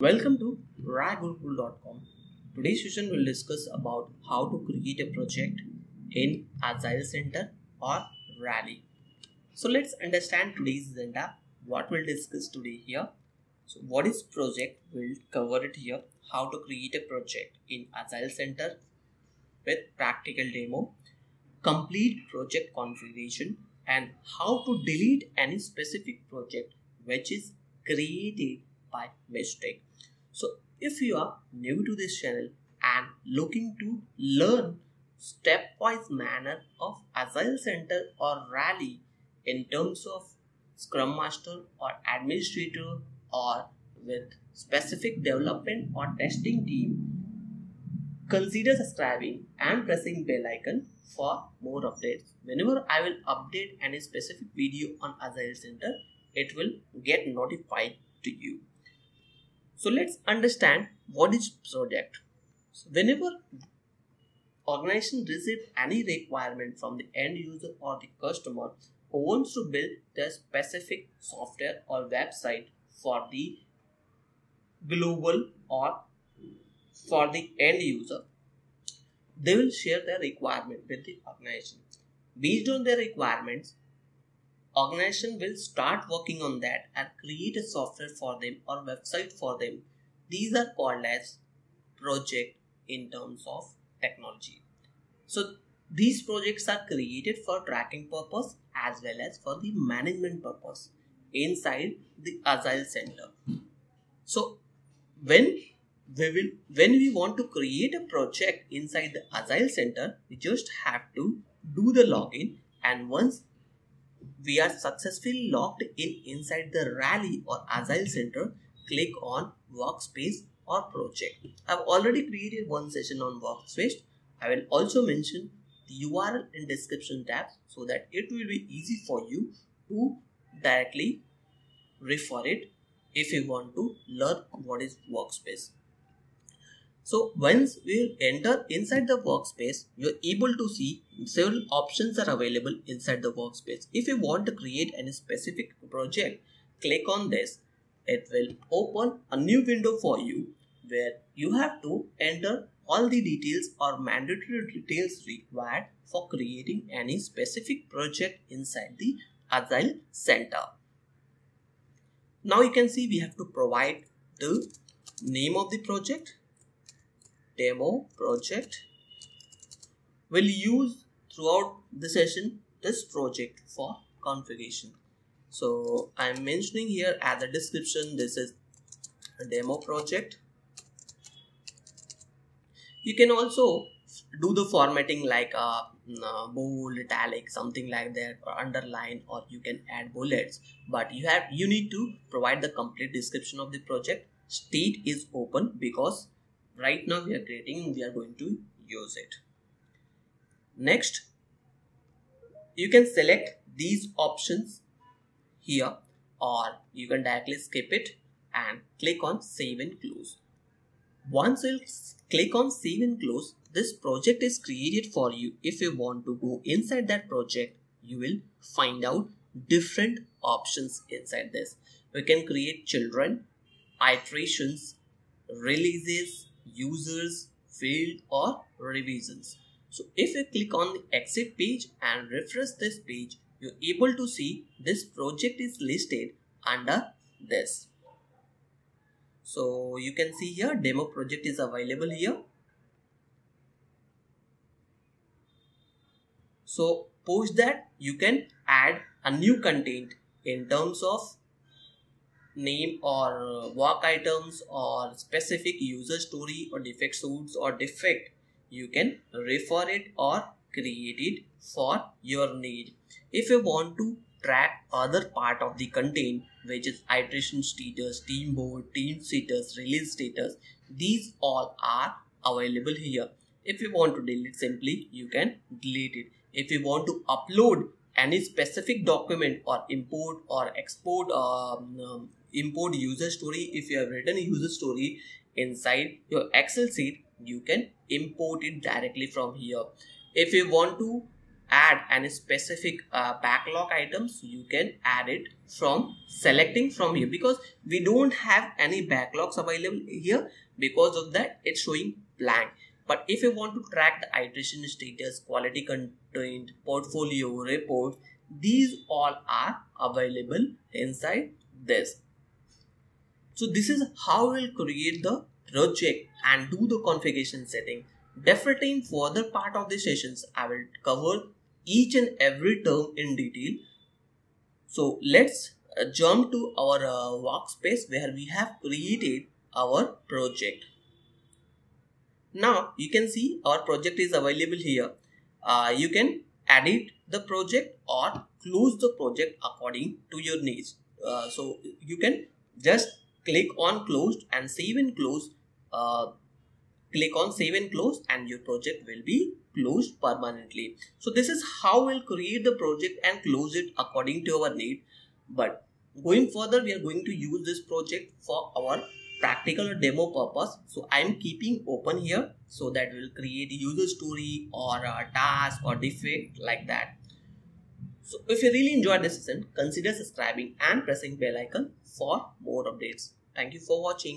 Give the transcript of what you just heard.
Welcome to raigurukul.com. Today's session will discuss about how to create a project in Agile Central or Rally. So let's understand today's agenda. What we'll discuss today here. So what is project? We'll cover it here. How to create a project in Agile Central with practical demo, complete project configuration, and how to delete any specific project which is created by mistake. So if you are new to this channel and looking to learn stepwise manner of Agile Central or Rally in terms of Scrum Master or Administrator or with specific development or testing team, consider subscribing and pressing bell icon for more updates. Whenever I will update any specific video on Agile Central, it will get notified to you. So let's understand what is project. So whenever organization receive any requirement from the end user or the customer who wants to build their specific software or website for the global or for the end user, they will share their requirement with the organization. Based on their requirements, organization will start working on that and create a software for them or website for them. These are called as project in terms of technology. So these projects are created for tracking purpose as well as for the management purpose inside the Agile Central. So when we will when we want to create a project inside the Agile Central, we just have to do the login and once we are successfully logged in inside the Rally or Agile Central, click on Workspace or Project. I've already created one session on Workspace. I will also mention the URL in description tab so that it will be easy for you to directly refer it if you want to learn what is Workspace. So once we enter inside the workspace, you're able to see several options are available inside the workspace. If you want to create any specific project, click on this. It will open a new window for you where you have to enter all the details or mandatory details required for creating any specific project inside the Agile Central. Now you can see we have to provide the name of the project demo project will use throughout the session this project for configuration. So i'm mentioning here at the description this is a demo project. You can also do the formatting like a uh, uh, bold italic something like that or underline or you can add bullets. But you have you need to provide the complete description of the project. State is open because right now we are creating we are going to use it. Next you can select these options here or you can directly skip it and click on save and close. Once you click on save and close this project is created for you. If you want to go inside that project you will find out different options inside this. We can create children iterations releases users, field or revisions. So if you click on the exit page and refresh this page, you're able to see this project is listed under this. So you can see here demo project is available here. So post that you can add a new content in terms of name or uh, work items or specific user story or defect suits or defect you can refer it or create it for your need. If you want to track other part of the content which is iteration status team board team status release status these all are available here. If you want to delete simply you can delete it. If you want to upload any specific document or import or export um, um, import user story if you have written a user story inside your excel sheet you can import it directly from here. If you want to add any specific uh, backlog items you can add it from selecting from here because we don't have any backlogs available here because of that it's showing blank but if you want to track the iteration status quality content portfolio report these all are available inside this. So this is how we'll create the project and do the configuration setting. Definitely in further part of the sessions i will cover each and every term in detail. So let's uh, jump to our uh, workspace where we have created our project now you can see our project is available here. Uh, you can edit the project or close the project according to your needs. Uh, so you can just click on closed and save and close uh, click on save and close and your project will be closed permanently. So this is how we'll create the project and close it according to our need. But going further we are going to use this project for our practical or demo purpose. So i'm keeping open here so that we'll create user story or a task or defect like that. So if you really enjoyed this session consider subscribing and pressing bell icon for more updates. Thank you for watching